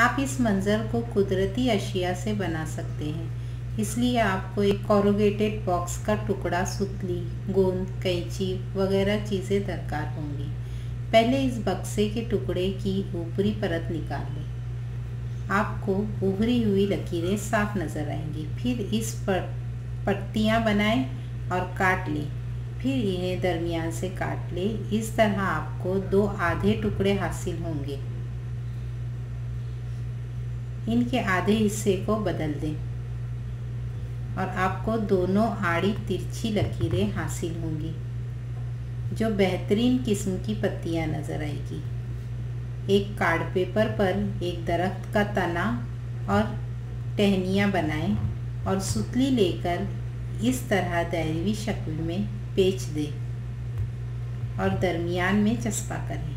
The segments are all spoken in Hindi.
आप इस मंज़र को कुदरती अशिया से बना सकते हैं। इसलिए आपको एक कॉरोगेटेड बॉक्स का टुकड़ा, सुतली, गोंद, कैंची वगैरह चीज़ें दरकार होंगी। पहले इस बक्से के टुकड़े की ऊपरी परत निकाल लें। आपको उभरी हुई लकीरें साफ़ नज़र आएँगी। फिर इस पर पट्टियाँ बनाएँ और काट लें। फिर इन्हें दरमियान से काट लें। इस तरह आपको दो आधे टुकड़े हासिल होंगे। इनके आधे हिस्से को बदल दें। और आपको दोनों आड़ी तिरछी लकीरें हासिल होंगी, जो बेहतरीन किस्म की पत्तियाँ नज़र आएगी। एक कार्ड पेपर पर एक दरख्त का तना और टहनियाँ बनाएँ और सुतली लेकर इस तरह दायरवी शक्ल में पेच दें और दरमियान में चस्पा करें।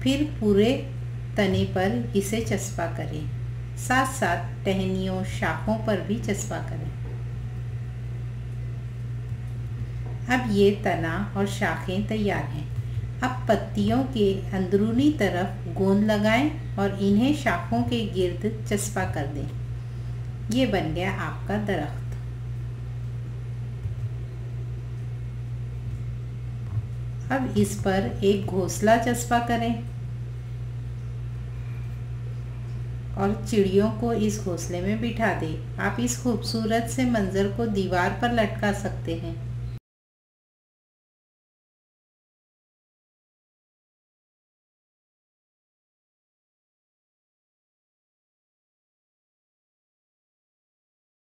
फिर पूरे तने पर इसे चस्पा करें। साथ साथ टहनियों शाखों पर भी चस्पा करें। अब ये तना और शाखें तैयार हैं। अब पत्तियों के अंदरूनी तरफ़ गोंद लगाएँ और इन्हें शाखों के गिर्द चस्पा कर दें। ये बन गया आपका दरख्त। अब इस पर एक घोंसला चस्पा करें। और चिड़ियों को इस घोंसले में बिठा दे। आप इस खूबसूरत से मंज़र को दीवार पर लटका सकते हैं।